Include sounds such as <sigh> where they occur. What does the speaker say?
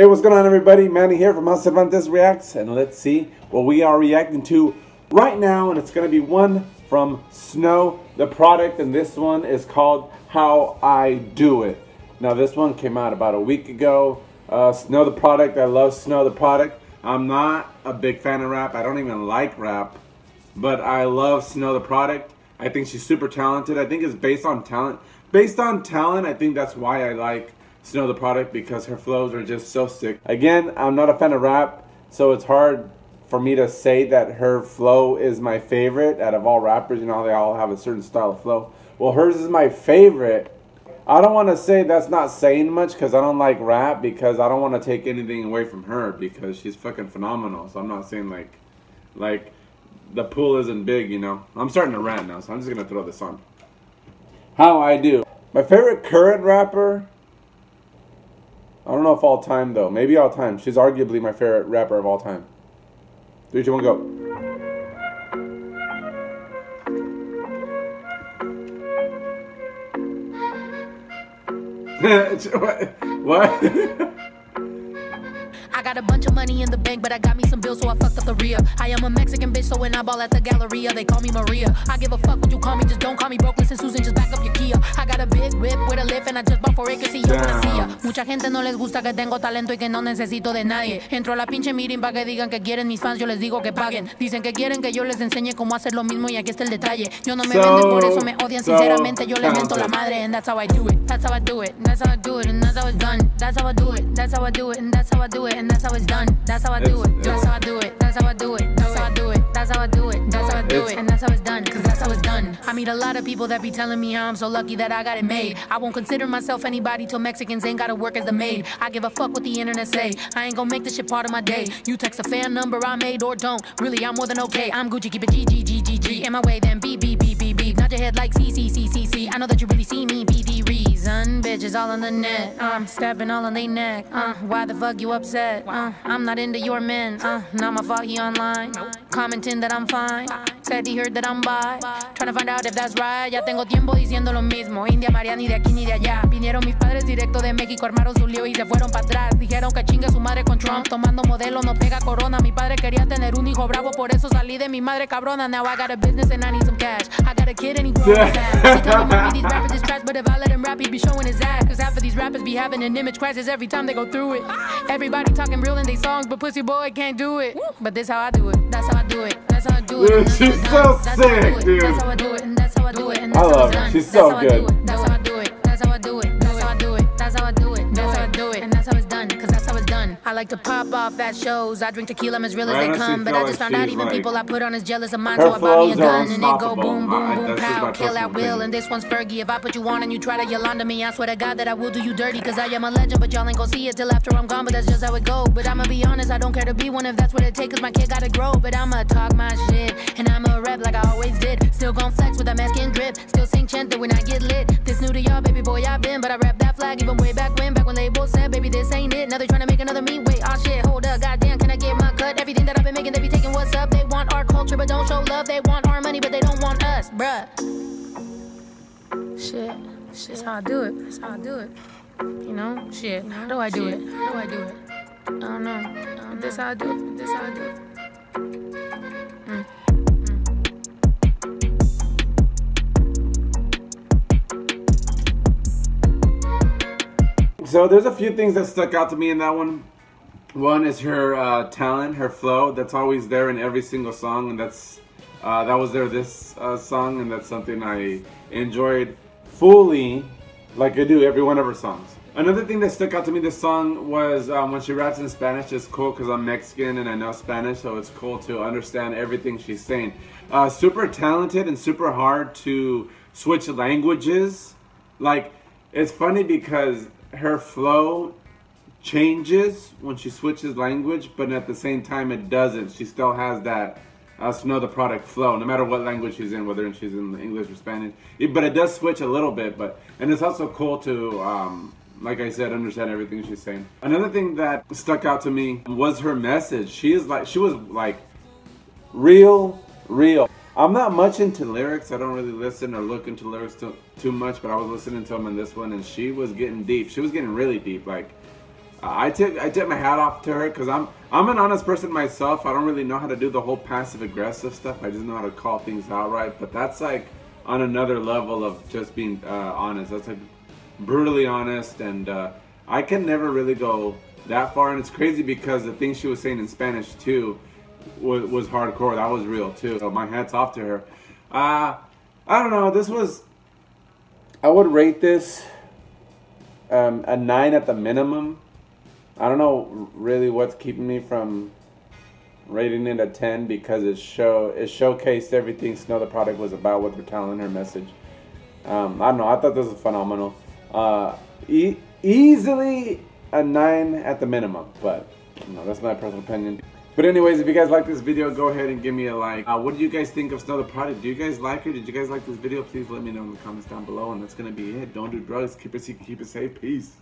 Hey, what's going on, everybody? Manny here from House Cervantes Reacts, and let's see what we are reacting to right now. And it's going to be one from Snow, Tha Product, and this one is called How I Do It. Now, this one came out about a week ago. Uh, Snow, Tha Product, I love Snow, Tha Product. I'm not a big fan of rap. I don't even like rap, but I love Snow, Tha Product. I think she's super talented. I think it's based on talent. Based on talent, I think that's why I like Snow Tha Product because her flows are just so sick. Again, I'm not a fan of rap, so it's hard for me to say that her flow is my favorite out of all rappers. You know, they all have a certain style of flow. Well, hers is my favorite. I don't want to say that's not saying much because I don't like rap because I don't want to take anything away from her because she's fucking phenomenal. So I'm not saying like, like, the pool isn't big, you know. I'm starting to rant now, so I'm just gonna throw this on. How I do. My favorite current rapper I don't know if all time though. Maybe all time. She's arguably my favorite rapper of all time. Three, two, one, go. <laughs> what? <laughs> <laughs> I got a bunch of money in the bank, but I got me some bills, so I fucked up the rear. I am a Mexican bitch, so when I ball at the Galleria, they call me Maria. I give a fuck what you call me, just don't call me broke. Listen, Susan, just back up your Kia. I got a big whip with a lift, and I just bought four acres, y yo wanna see ya. Mucha gente no les gusta que tengo talento y que no necesito de nadie. Entro a la pinche meeting para que digan que quieren mis fans, yo les digo que paguen. Dicen que quieren que yo les enseñe cómo hacer lo mismo, y aquí está el detalle. Yo no me so, venden, por eso me odian, so, sinceramente, yo les mento la madre, and that's how I do it. That's how I do it, that's how I do it, and that's how it's done. That's how I do it, that's how I do it, and that's how I do it, and that's how it's done. That's how I do it. That's how I do it. That's how I do it. That's how I do it. That's how I do it. That's how I do it. And that's how it's done. Cause that's how it's done. I meet a lot of people that be telling me how I'm so lucky that I got it made. I won't consider myself anybody till Mexicans ain't gotta work as the maid. I give a fuck what the internet say. I ain't gonna make this shit part of my day. You text a fan number I made or don't. Really, I'm more than okay. I'm Gucci, keep it G G G G G. In my way, then beep beep beep beep beep. Nod your head like C C C C C. I know that you really see me. Be the reason. Bitches all on the net. Uh, stepping all on they neck. Uh, why the fuck you upset? Uh, I'm not into your men. Uh, not my fault he online. Commenting that I'm fine. Said he heard that I'm by. Trying to find out if that's right. Ya tengo tiempo diciendo lo mismo. India María ni de aquí ni de allá. Vinieron mis padres directo de México, armaron su lío y se fueron para atrás. Dijeron que chingue su madre con Trump. Tomando modelo, no pega corona. Mi padre quería tener un hijo bravo, por eso salí de mi madre cabrona. Now I got a business and I need some cash. I got a kid and he growing fast. He told me these rappers is trash, but if I let him rap, he'd be showing his ass. Cause half of these rappers be having an image crisis every time they go through it. Everybody talking real in their songs, but pussy boy can't do it. But this how I do it. That's how I do it. That's how I do it. Dude, she's so sick, dude. That's how I do it. That's how I do it. I love her. She's so good. I like to pop off at shows. I drink tequila, I'm as real as they come. But I just found out even like, people I put on is jealous of mine. So I bought me a gun and it go boom, boom, boom, pow. Kill at will. And this one's Fergie. If I put you on and you try to yell Yolanda me, I swear to God that I will do you dirty. Cause I am a legend, but y'all ain't gon' see it till after I'm gone. But that's just how it go. But I'ma be honest, I don't care to be one if that's what it takes. Cause my kid gotta grow. But I'ma talk my shit. And I'ma rap like I always did. Still gon' flex with a mask and drip. Still sing chant when I get lit. This new to y'all, baby boy, I've been. But I rap that flag even way back when. Back when they both said, baby, this ain't it. Now they trying Everything that I've been making, they be taking what's up. They want our culture, but don't show love. They want our money, but they don't want us, bruh. Shit, shit, that's how I do it. That's how I do it. You know, shit. How do I do it? How do I do it? I don't know. I don't This how I do it. This how I do it. Mm. So there's a few things that stuck out to me in that one. One is her uh, talent, her flow. That's always there in every single song, and that's uh, that was there this uh, song, and that's something I enjoyed fully, like I do every one of her songs. Another thing that stuck out to me this song was um, when she raps in Spanish. It's cool because I'm Mexican and I know Spanish, so it's cool to understand everything she's saying. Uh, super talented and super hard to switch languages. Like, it's funny because her flow changes when she switches language, but at the same time it doesn't. She still has that uh, Snow Tha Product flow, no matter what language she's in, whether she's in English or Spanish. It, but it does switch a little bit. But and it's also cool to, um, like I said, understand everything she's saying. Another thing that stuck out to me was her message. She is like she was like real, real. I'm not much into lyrics. I don't really listen or look into lyrics too, too much, but I was listening to them in this one, and she was getting deep. She was getting really deep. Like I tip I tip my hat off to her because I'm I'm an honest person myself. I don't really know how to do the whole passive aggressive stuff. I just know how to call things out right. But that's like on another level of just being uh, honest. That's like brutally honest, and uh, I can never really go that far. And it's crazy because the things she was saying in Spanish too was, was hardcore. That was real too. So my hats off to her. Uh, I don't know. This was. I would rate this um, a nine at the minimum. I don't know really what's keeping me from rating it a 10 because it show it showcased everything Snow Tha Product was about with they're telling her message. Um, I don't know. I thought this was phenomenal. Uh, e- easily a nine at the minimum, but you know, that's my personal opinion. But anyways, if you guys like this video, go ahead and give me a like. Uh, what do you guys think of Snow Tha Product? Do you guys like her? Did you guys like this video? Please let me know in the comments down below. And that's gonna be it. Don't do drugs. Keep it secret. Keep it safe. Peace.